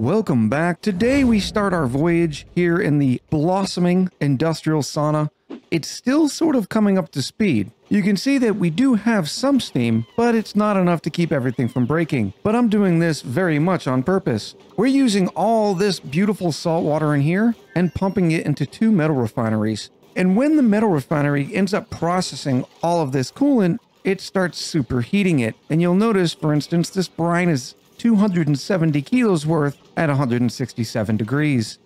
Welcome back. Today we start our voyage here in the blossoming industrial sauna. It's still sort of coming up to speed. You can see that we do have some steam, but it's not enough to keep everything from breaking. But I'm doing this very much on purpose. We're using all this beautiful salt water in here and pumping it into two metal refineries. And when the metal refinery ends up processing all of this coolant, it starts superheating it. And you'll notice, for instance, this brine is 270 kilos worth at 167 degrees.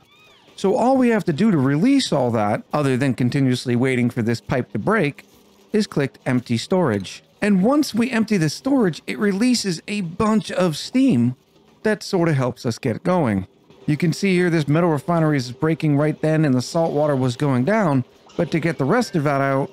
So all we have to do to release all that, other than continuously waiting for this pipe to break, is click empty storage. And once we empty the storage, it releases a bunch of steam that sort of helps us get going. You can see here this metal refinery is breaking right then and the salt water was going down, but to get the rest of that out,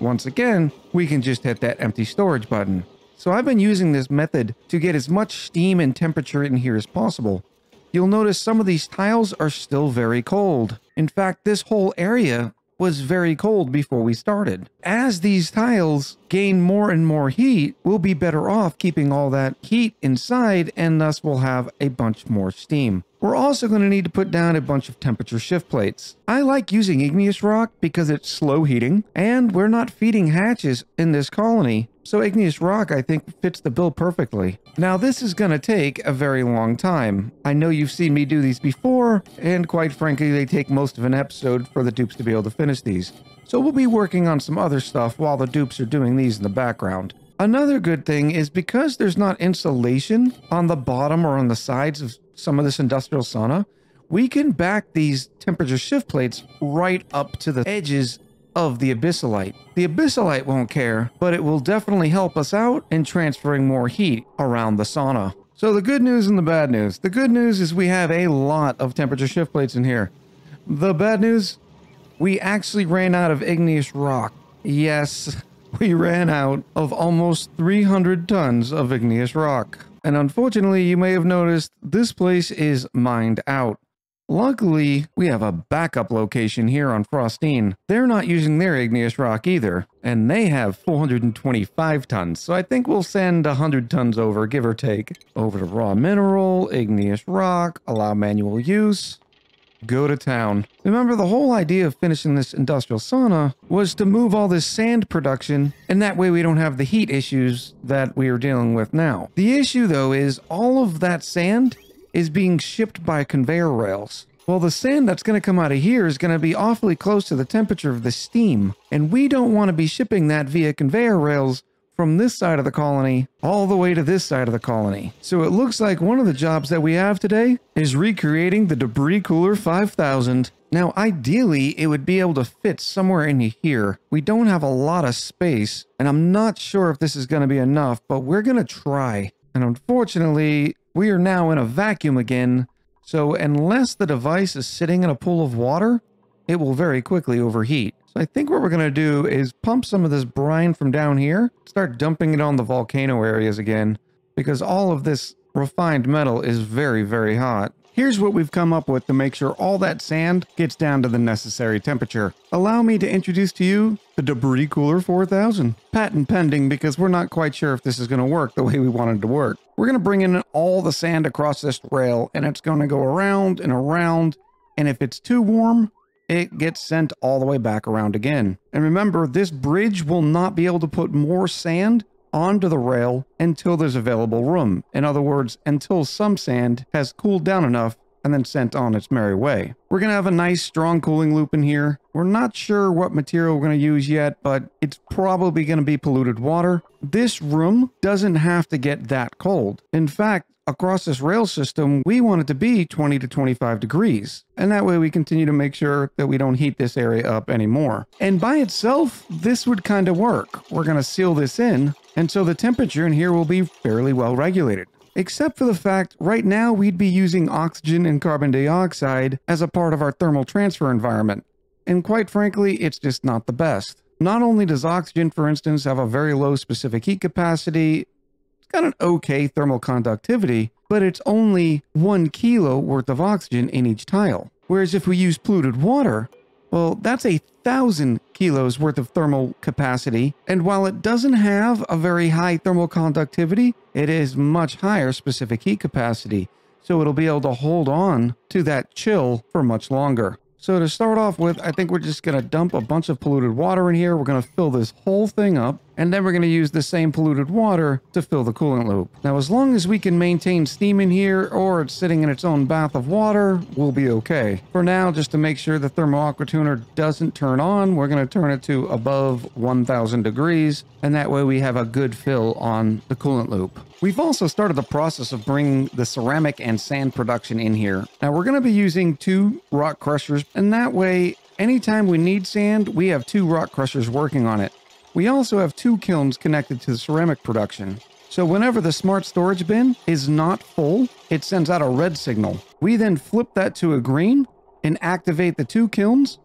once again, we can just hit that empty storage button. So I've been using this method to get as much steam and temperature in here as possible. You'll notice some of these tiles are still very cold. In fact, this whole area was very cold before we started. As these tiles gain more and more heat, we'll be better off keeping all that heat inside and thus we'll have a bunch more steam. We're also going to need to put down a bunch of temperature shift plates. I like using igneous rock because it's slow heating and we're not feeding hatches in this colony. So igneous rock I think fits the bill perfectly. Now this is going to take a very long time. I know you've seen me do these before and quite frankly they take most of an episode for the dupes to be able to finish these. So we'll be working on some other stuff while the dupes are doing these in the background. Another good thing is because there's not insulation on the bottom or on the sides of some of this industrial sauna, we can back these temperature shift plates right up to the edges of the abyssalite. The abyssalite won't care, but it will definitely help us out in transferring more heat around the sauna. So the good news and the bad news. The good news is we have a lot of temperature shift plates in here. The bad news, we actually ran out of igneous rock. Yes, we ran out of almost 300 tons of igneous rock. And unfortunately, you may have noticed this place is mined out. Luckily, we have a backup location here on Frostine. They're not using their igneous rock either, and they have 425 tons, so I think we'll send 100 tons over, give or take. Over to raw mineral, igneous rock, allow manual use, go to town. Remember, the whole idea of finishing this industrial sauna was to move all this sand production, and that way we don't have the heat issues that we are dealing with now. The issue, though, is all of that sand is being shipped by conveyor rails. Well, the sand that's going to come out of here is going to be awfully close to the temperature of the steam, and we don't want to be shipping that via conveyor rails from this side of the colony all the way to this side of the colony. So it looks like one of the jobs that we have today is recreating the Debris Cooler 5000. Now, ideally, it would be able to fit somewhere in here. We don't have a lot of space, and I'm not sure if this is going to be enough, but we're going to try. And unfortunately, we are now in a vacuum again, so unless the device is sitting in a pool of water, it will very quickly overheat. So I think what we're going to do is pump some of this brine from down here, start dumping it on the volcano areas again, because all of this refined metal is very, very hot. Here's what we've come up with to make sure all that sand gets down to the necessary temperature. Allow me to introduce to you the Debris Cooler 4000. Patent pending because we're not quite sure if this is going to work the way we wanted to work. We're going to bring in all the sand across this rail and it's going to go around and around. And if it's too warm, it gets sent all the way back around again. And remember, this bridge will not be able to put more sand onto the rail until there's available room. In other words, until some sand has cooled down enough and then sent on its merry way. We're going to have a nice strong cooling loop in here. We're not sure what material we're going to use yet, but it's probably going to be polluted water. This room doesn't have to get that cold. In fact, across this rail system, we want it to be 20 to 25 degrees. And that way we continue to make sure that we don't heat this area up anymore. And by itself, this would kind of work. We're going to seal this in, and so the temperature in here will be fairly well regulated. Except for the fact right now we'd be using oxygen and carbon dioxide as a part of our thermal transfer environment. And quite frankly, it's just not the best. Not only does oxygen, for instance, have a very low specific heat capacity, it's got an okay thermal conductivity, but it's only one kilo worth of oxygen in each tile. Whereas if we use polluted water, well, that's a thousand kilos worth of thermal capacity. And while it doesn't have a very high thermal conductivity, it is much higher specific heat capacity. so it'll be able to hold on to that chill for much longer. So to start off with, I think we're just going to dump a bunch of polluted water in here. We're going to fill this whole thing up, and then we're going to use the same polluted water to fill the coolant loop. Now, as long as we can maintain steam in here or it's sitting in its own bath of water, we'll be okay. For now, just to make sure the thermal aqua tuner doesn't turn on, we're going to turn it to above 1000 degrees, and that way we have a good fill on the coolant loop. We've also started the process of bringing the ceramic and sand production in here. Now we're going to be using two rock crushers and that way anytime we need sand, we have two rock crushers working on it. We also have two kilns connected to the ceramic production. So whenever the smart storage bin is not full, it sends out a red signal. We then flip that to a green and activate the two kilns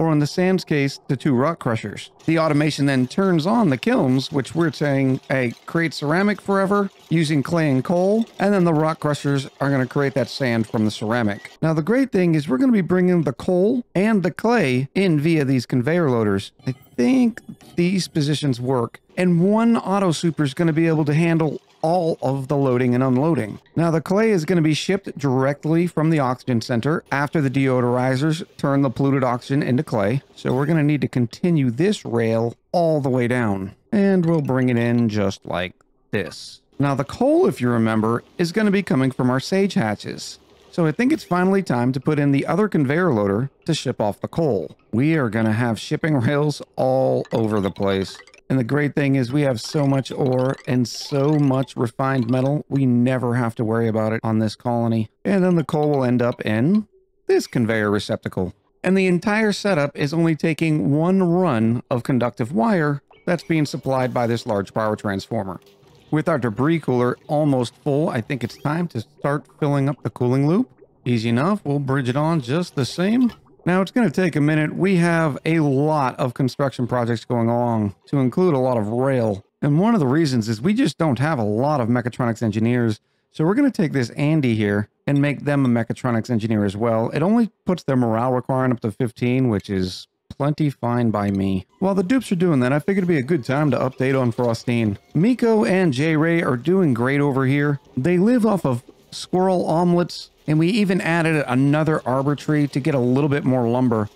or in the Sam's case, the two rock crushers. The automation then turns on the kilns, which we're saying, hey, create ceramic forever using clay and coal, and then the rock crushers are going to create that sand from the ceramic. Now, the great thing is we're going to be bringing the coal and the clay in via these conveyor loaders. I think these positions work, and one auto sweeper is going to be able to handle all of the loading and unloading. Now the clay is going to be shipped directly from the oxygen center after the deodorizers turn the polluted oxygen into clay. So we're going to need to continue this rail all the way down and we'll bring it in just like this. Now the coal, if you remember, is going to be coming from our sage hatches. So I think it's finally time to put in the other conveyor loader to ship off the coal. We are going to have shipping rails all over the place. And the great thing is we have so much ore and so much refined metal, we never have to worry about it on this colony. And then the coal will end up in this conveyor receptacle. And the entire setup is only taking one run of conductive wire that's being supplied by this large power transformer. With our debris cooler almost full, I think it's time to start filling up the cooling loop. Easy enough, we'll bridge it on just the same. Now it's going to take a minute. We have a lot of construction projects going along to include a lot of rail. And one of the reasons is we just don't have a lot of mechatronics engineers. So we're going to take this Andy here and make them a mechatronics engineer as well. It only puts their morale requirement up to 15, which is plenty fine by me. While the dupes are doing that, I figured it'd be a good time to update on Frostine. Miko and J Ray are doing great over here. They live off of squirrel omelets and we even added another arbor tree to get a little bit more lumber.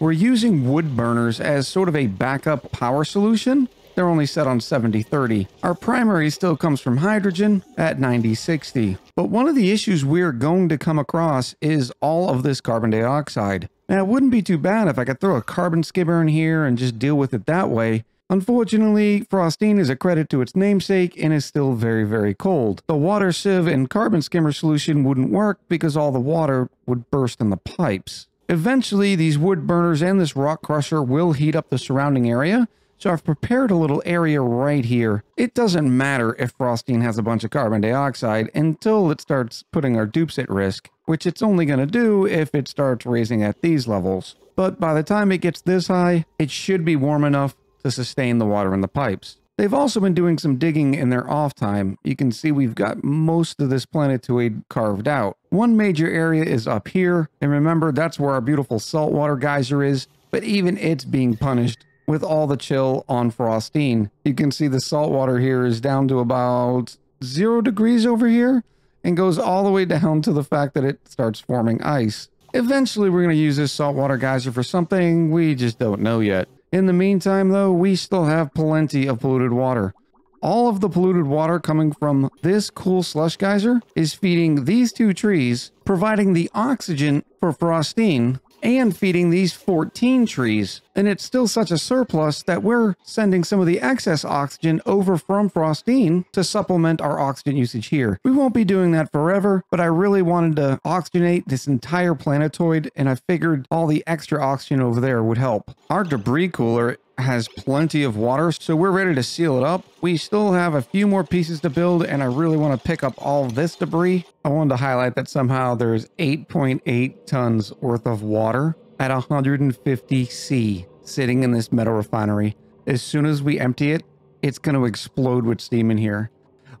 We're using wood burners as sort of a backup power solution. They're only set on 70-30. Our primary still comes from hydrogen at 90-60. But one of the issues we're going to come across is all of this carbon dioxide. Now, it wouldn't be too bad if I could throw a carbon skimmer in here and just deal with it that way, Unfortunately, Frostine is a credit to its namesake and is still very, very cold. The water sieve and carbon skimmer solution wouldn't work because all the water would burst in the pipes. Eventually, these wood burners and this rock crusher will heat up the surrounding area, so I've prepared a little area right here. It doesn't matter if Frostine has a bunch of carbon dioxide until it starts putting our dupes at risk, which it's only going to do if it starts raising at these levels. But by the time it gets this high, it should be warm enough to sustain the water in the pipes. They've also been doing some digging in their off time. You can see we've got most of this planetoid carved out. One major area is up here, and remember that's where our beautiful saltwater geyser is, but even it's being punished with all the chill on Frostine. You can see the saltwater here is down to about zero degrees over here and goes all the way down to the fact that it starts forming ice. Eventually, we're going to use this saltwater geyser for something we just don't know yet. In the meantime, though, we still have plenty of polluted water. All of the polluted water coming from this cool slush geyser is feeding these two trees, providing the oxygen for Frostine and feeding these 14 trees. And it's still such a surplus that we're sending some of the excess oxygen over from Frostine to supplement our oxygen usage here. We won't be doing that forever, but I really wanted to oxygenate this entire planetoid, and I figured all the extra oxygen over there would help. Our debris cooler has plenty of water, so we're ready to seal it up. We still have a few more pieces to build, and I really want to pick up all this debris. I wanted to highlight that somehow there's 8.8 tons worth of water at 150 C sitting in this metal refinery. As soon as we empty it, it's going to explode with steam in here.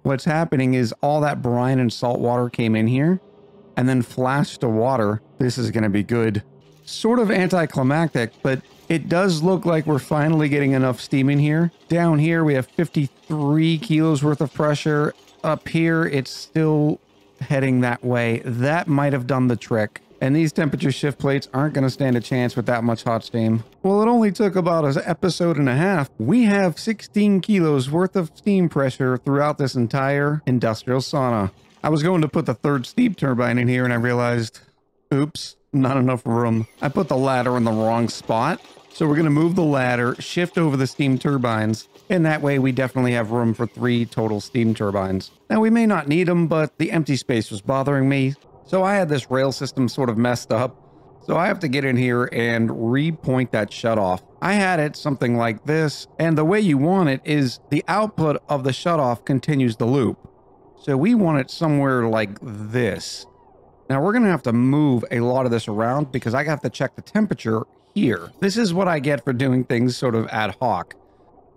What's happening is all that brine and salt water came in here and then flashed to water. This is going to be good. Sort of anticlimactic, but it does look like we're finally getting enough steam in here. Down here, we have 53 kilos worth of pressure. Up here, it's still heading that way. That might have done the trick. And these temperature shift plates aren't going to stand a chance with that much hot steam. Well, it only took about an episode and a half. We have 16 kilos worth of steam pressure throughout this entire industrial sauna. I was going to put the third steam turbine in here and I realized, oops, not enough room. I put the ladder in the wrong spot. So we're going to move the ladder, shift over the steam turbines, and that way we definitely have room for three total steam turbines. Now we may not need them, but the empty space was bothering me, so I had this rail system sort of messed up. So I have to get in here and repoint that shutoff. I had it something like this, and the way you want it is the output of the shutoff continues the loop. So we want it somewhere like this. Now we're to have to move a lot of this around because I have to check the temperature here. This is what I get for doing things sort of ad hoc.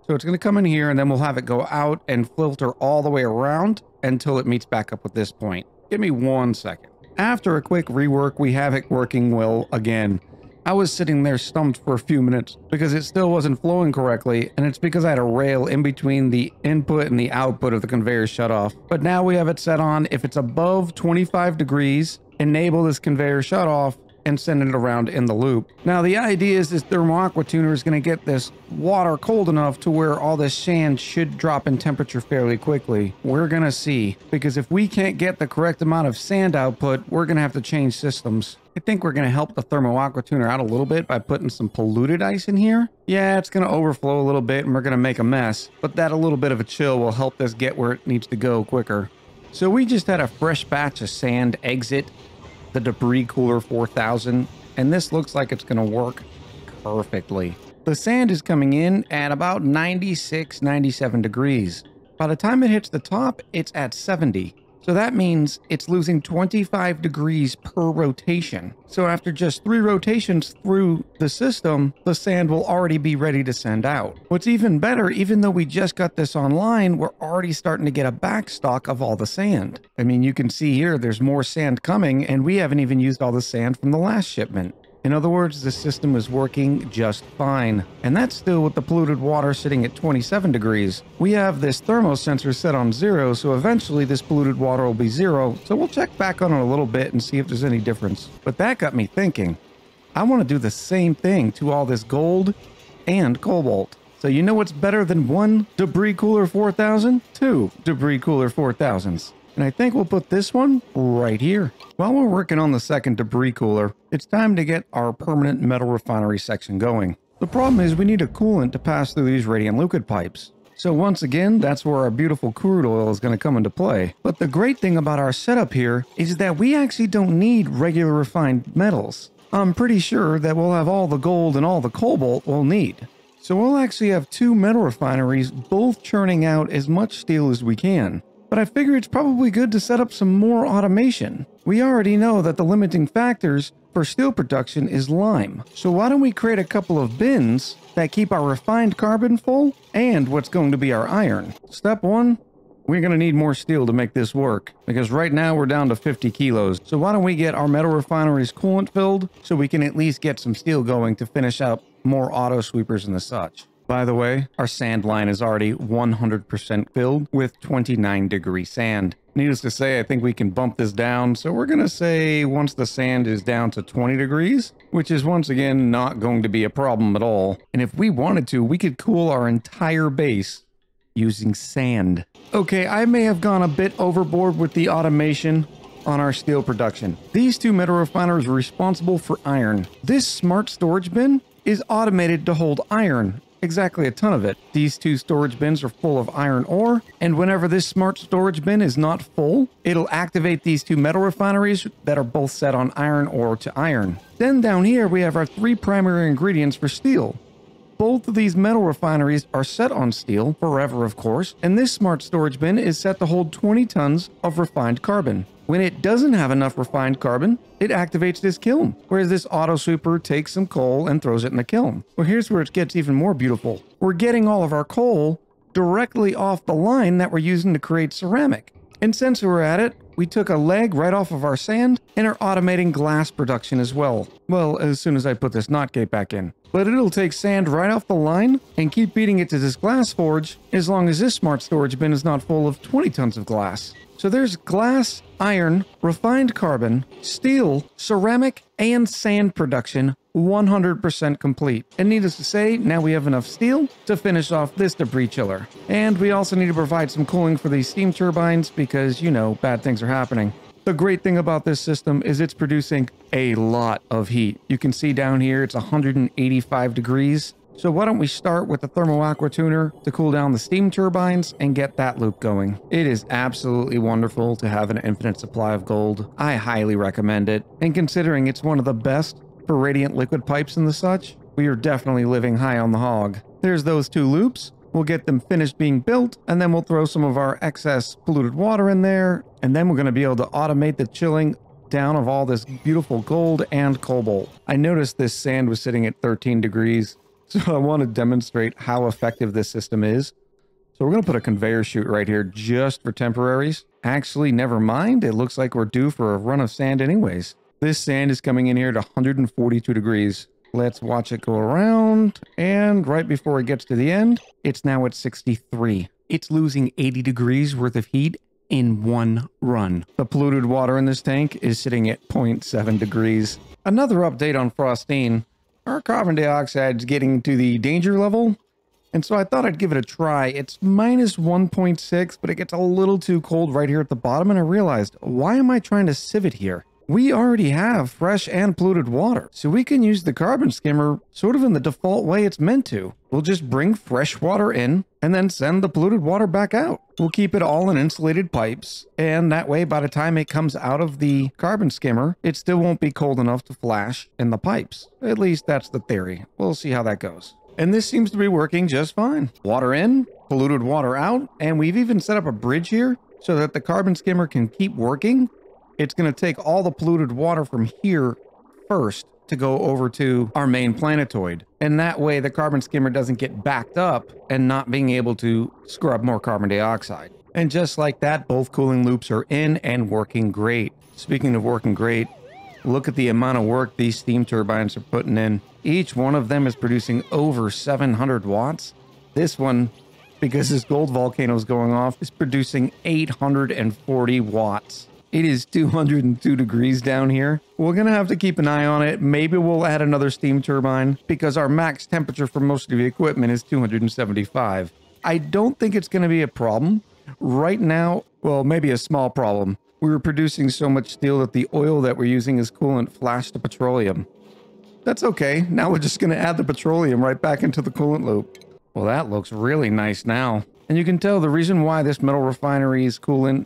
So it's going to come in here and then we'll have it go out and filter all the way around until it meets back up with this point. Give me one second. After a quick rework, we have it working well again. I was sitting there stumped for a few minutes because it still wasn't flowing correctly, and it's because I had a rail in between the input and the output of the conveyor shut off. But now we have it set on if it's above 25 degrees, enable this conveyor shut off, and send it around in the loop. Now the idea is this thermal aqua tuner is going to get this water cold enough to where all this sand should drop in temperature fairly quickly. We're going to see because if we can't get the correct amount of sand output, we're going to have to change systems. I think we're going to help the thermal aqua tuner out a little bit by putting some polluted ice in here. Yeah, it's going to overflow a little bit and we're going to make a mess, but that a little bit of a chill will help this get where it needs to go quicker. So we just had a fresh batch of sand exit the debris cooler 4000 and this looks like it's going to work perfectly. The sand is coming in at about 96, 97 degrees. By the time it hits the top, it's at 70. So that means it's losing 25 degrees per rotation. So after just three rotations through the system, the sand will already be ready to send out. What's even better, even though we just got this online, we're already starting to get a backstock of all the sand. I mean, you can see here there's more sand coming and we haven't even used all the sand from the last shipment. In other words, the system is working just fine. And that's still with the polluted water sitting at 27 degrees. We have this thermosensor set on zero, so eventually this polluted water will be zero, so we'll check back on it a little bit and see if there's any difference. But that got me thinking. I want to do the same thing to all this gold and cobalt. So you know what's better than one debris cooler 4000? Two debris cooler 4000s. And I think we'll put this one right here. While we're working on the second debris cooler, it's time to get our permanent metal refinery section going. The problem is we need a coolant to pass through these radiant liquid pipes. So once again, that's where our beautiful crude oil is going to come into play. But the great thing about our setup here is that we actually don't need regular refined metals. I'm pretty sure that we'll have all the gold and all the cobalt we'll need. So we'll actually have two metal refineries both churning out as much steel as we can but I figure it's probably good to set up some more automation. We already know that the limiting factors for steel production is lime, so why don't we create a couple of bins that keep our refined carbon full and what's going to be our iron. Step one, we're going to need more steel to make this work because right now we're down to 50 kilos. So why don't we get our metal refineries coolant filled so we can at least get some steel going to finish out more auto sweepers and the such. By the way, our sand line is already 100% filled with 29 degree sand. Needless to say, I think we can bump this down. So we're going to say once the sand is down to 20 degrees, which is once again not going to be a problem at all. And if we wanted to, we could cool our entire base using sand. Okay, I may have gone a bit overboard with the automation on our steel production. These two metal refiners are responsible for iron. This smart storage bin is automated to hold iron exactly a ton of it. These two storage bins are full of iron ore, and whenever this smart storage bin is not full, it'll activate these two metal refineries that are both set on iron ore to iron. Then down here we have our three primary ingredients for steel. Both of these metal refineries are set on steel, forever of course, and this smart storage bin is set to hold 20 tons of refined carbon. When it doesn't have enough refined carbon, it activates this kiln, whereas this auto sweeper takes some coal and throws it in the kiln. Well, here's where it gets even more beautiful. We're getting all of our coal directly off the line that we're using to create ceramic. And since we're at it, we took a leg right off of our sand and are automating glass production as well. Well, as soon as I put this NOT gate back in. But it'll take sand right off the line and keep beating it to this glass forge as long as this smart storage bin is not full of 20 tons of glass. So there's glass, iron, refined carbon, steel, ceramic, and sand production 100% complete. And needless to say, now we have enough steel to finish off this debris chiller. And we also need to provide some cooling for these steam turbines because, you know, bad things are happening. The great thing about this system is it's producing a lot of heat. You can see down here it's 185 degrees. So why don't we start with the thermal aqua tuner to cool down the steam turbines and get that loop going. It is absolutely wonderful to have an infinite supply of gold. I highly recommend it. And considering it's one of the best for radiant liquid pipes and the such, we are definitely living high on the hog. There's those two loops. We'll get them finished being built, and then we'll throw some of our excess polluted water in there, and then we're going to be able to automate the chilling down of all this beautiful gold and cobalt. I noticed this sand was sitting at 13 degrees, so I want to demonstrate how effective this system is. So we're going to put a conveyor chute right here just for temporaries. Actually, never mind. It looks like we're due for a run of sand anyways. This sand is coming in here at 142 degrees. Let's watch it go around. And right before it gets to the end, it's now at 63. It's losing 80 degrees worth of heat in one run. The polluted water in this tank is sitting at 0.7 degrees. Another update on Frostine. Our carbon dioxide is getting to the danger level. And so I thought I'd give it a try. It's minus 1.6, but it gets a little too cold right here at the bottom. And I realized, why am I trying to sieve it here? We already have fresh and polluted water, so we can use the carbon skimmer sort of in the default way it's meant to. We'll just bring fresh water in and then send the polluted water back out. We'll keep it all in insulated pipes, and that way by the time it comes out of the carbon skimmer, it still won't be cold enough to flash in the pipes. At least that's the theory. We'll see how that goes. And this seems to be working just fine. Water in, polluted water out, and we've even set up a bridge here so that the carbon skimmer can keep working it's going to take all the polluted water from here first to go over to our main planetoid. And that way the carbon skimmer doesn't get backed up and not being able to scrub more carbon dioxide. And just like that, both cooling loops are in and working great. Speaking of working great, look at the amount of work these steam turbines are putting in. Each one of them is producing over 700 watts. This one, because this gold volcano is going off, is producing 840 watts. It is 202 degrees down here. We're going to have to keep an eye on it. Maybe we'll add another steam turbine because our max temperature for most of the equipment is 275. I don't think it's going to be a problem. Right now, well, maybe a small problem. We were producing so much steel that the oil that we're using as coolant flashed to petroleum. That's okay. Now we're just going to add the petroleum right back into the coolant loop. Well, that looks really nice now. And you can tell the reason why this metal refinery's coolant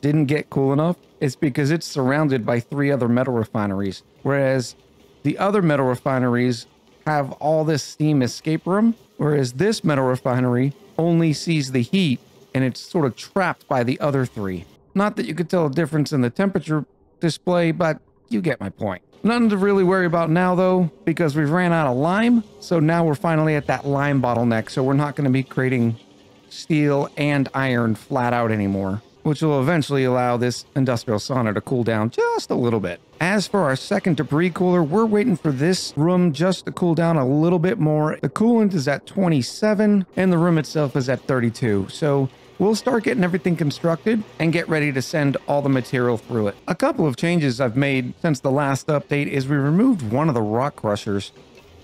didn't get cool enough is because it's surrounded by three other metal refineries, whereas the other metal refineries have all this steam escape room, whereas this metal refinery only sees the heat and it's sort of trapped by the other three. Not that you could tell a difference in the temperature display, but you get my point. Nothing to really worry about now though, because we've ran out of lime. So now we're finally at that lime bottleneck. So we're not going to be creating steel and iron flat out anymore which will eventually allow this industrial sauna to cool down just a little bit. As for our second debris cooler, we're waiting for this room just to cool down a little bit more. The coolant is at 27 and the room itself is at 32. So we'll start getting everything constructed and get ready to send all the material through it. A couple of changes I've made since the last update is we removed one of the rock crushers.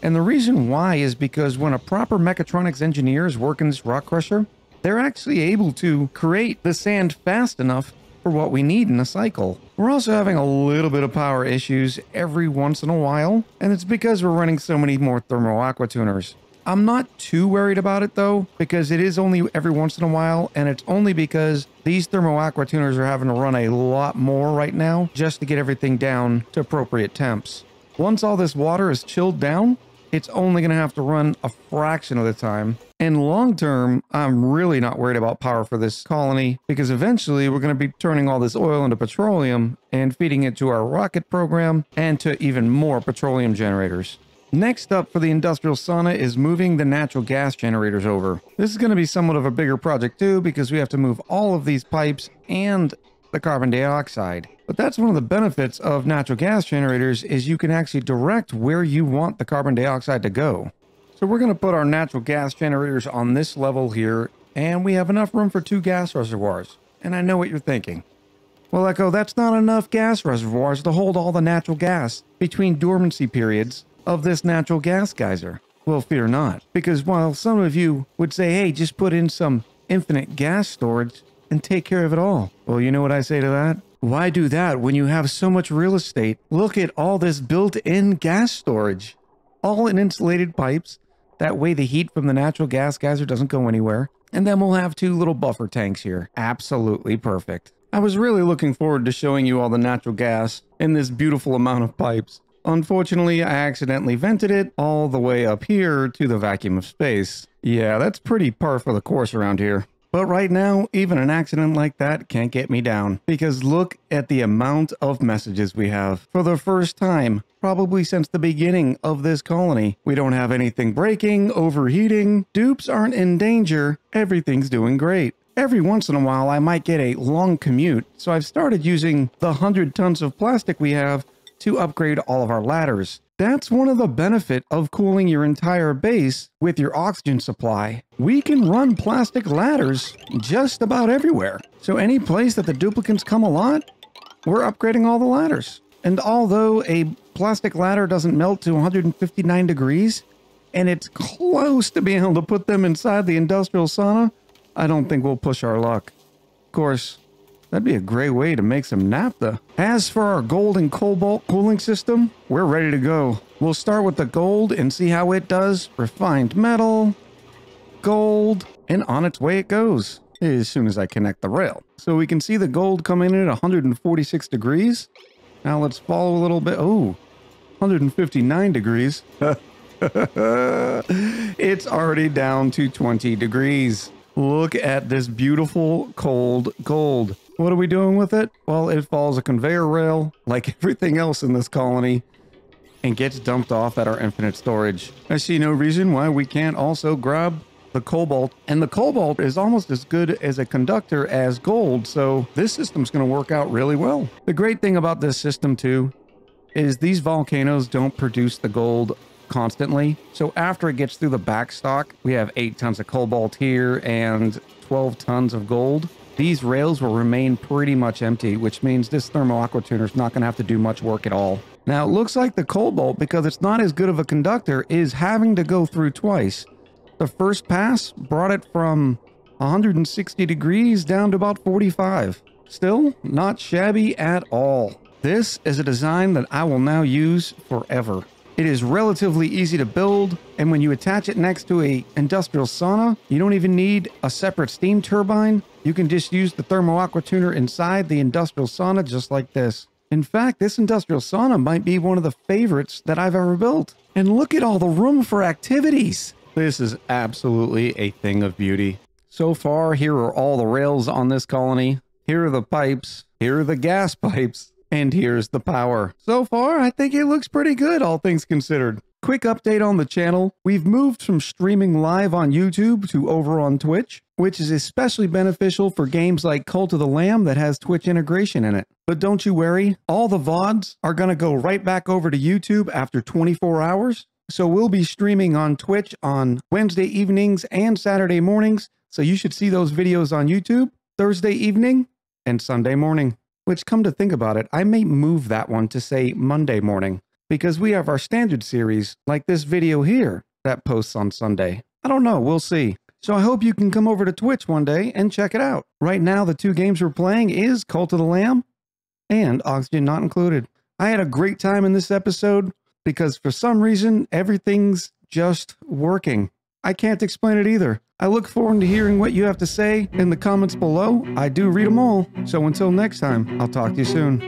And the reason why is because when a proper mechatronics engineer is working this rock crusher, they're actually able to create the sand fast enough for what we need in a cycle. We're also having a little bit of power issues every once in a while, and it's because we're running so many more thermal aqua tuners. I'm not too worried about it though, because it is only every once in a while, and it's only because these thermal aqua tuners are having to run a lot more right now just to get everything down to appropriate temps. Once all this water is chilled down, it's only going to have to run a fraction of the time, and long term, I'm really not worried about power for this colony because eventually we're going to be turning all this oil into petroleum and feeding it to our rocket program and to even more petroleum generators. Next up for the industrial sauna is moving the natural gas generators over. This is going to be somewhat of a bigger project too because we have to move all of these pipes and the carbon dioxide. But that's one of the benefits of natural gas generators is you can actually direct where you want the carbon dioxide to go. So we're going to put our natural gas generators on this level here, and we have enough room for two gas reservoirs. And I know what you're thinking. Well, Echo, that's not enough gas reservoirs to hold all the natural gas between dormancy periods of this natural gas geyser. Well, fear not, because while some of you would say, hey, just put in some infinite gas storage and take care of it all. Well, you know what I say to that? Why do that when you have so much real estate? Look at all this built-in gas storage, all in insulated pipes. That way the heat from the natural gas geyser doesn't go anywhere. And then we'll have two little buffer tanks here. Absolutely perfect. I was really looking forward to showing you all the natural gas in this beautiful amount of pipes. Unfortunately, I accidentally vented it all the way up here to the vacuum of space. Yeah, that's pretty par for the course around here. But right now, even an accident like that can't get me down. Because look at the amount of messages we have. For the first time, probably since the beginning of this colony. We don't have anything breaking, overheating, dupes aren't in danger, everything's doing great. Every once in a while, I might get a long commute, so I've started using the 100 tons of plastic we have to upgrade all of our ladders. That's one of the benefit of cooling your entire base with your oxygen supply. We can run plastic ladders just about everywhere. So any place that the duplicants come a lot, we're upgrading all the ladders. And although a plastic ladder doesn't melt to 159 degrees, and it's close to being able to put them inside the industrial sauna, I don't think we'll push our luck. Of course, that'd be a great way to make some naphtha. As for our gold and cobalt cooling system, we're ready to go. We'll start with the gold and see how it does. Refined metal, gold, and on its way it goes as soon as I connect the rail. So we can see the gold coming in at 146 degrees. Now let's follow a little bit. Oh, 159 degrees. it's already down to 20 degrees. Look at this beautiful cold gold. What are we doing with it? Well, it follows a conveyor rail like everything else in this colony and gets dumped off at our infinite storage. I see no reason why we can't also grab the cobalt and the cobalt is almost as good as a conductor as gold so this system's going to work out really well the great thing about this system too is these volcanoes don't produce the gold constantly. So after it gets through the backstock, we have 8 tons of cobalt here and 12 tons of gold. These rails will remain pretty much empty, which means this thermal aqua tuner is not going to have to do much work at all. Now, it looks like the cobalt, because it's not as good of a conductor, is having to go through twice. The first pass brought it from 160 degrees down to about 45. Still, not shabby at all. This is a design that I will now use forever. It is relatively easy to build, and when you attach it next to a industrial sauna, you don't even need a separate steam turbine. You can just use the thermo aqua tuner inside the industrial sauna just like this. In fact, this industrial sauna might be one of the favorites that I've ever built. And look at all the room for activities. This is absolutely a thing of beauty. So far, here are all the rails on this colony. Here are the pipes. Here are the gas pipes. And here's the power. So far, I think it looks pretty good, all things considered. Quick update on the channel. We've moved from streaming live on YouTube to over on Twitch, which is especially beneficial for games like Cult of the Lamb that has Twitch integration in it. But don't you worry, all the VODs are going to go right back over to YouTube after 24 hours. So we'll be streaming on Twitch on Wednesday evenings and Saturday mornings. So you should see those videos on YouTube Thursday evening and Sunday morning. Which, come to think about it, I may move that one to say Monday morning because we have our standard series, like this video here, that posts on Sunday. I don't know, we'll see. So I hope you can come over to Twitch one day and check it out. Right now, the two games we're playing is Cult of the Lamb and Oxygen Not Included. I had a great time in this episode because for some reason, everything's just working. I can't explain it either. I look forward to hearing what you have to say in the comments below. I do read them all. So until next time, I'll talk to you soon.